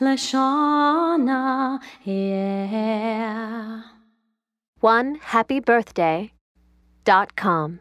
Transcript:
Shauna, yeah. One happy birthday dot com.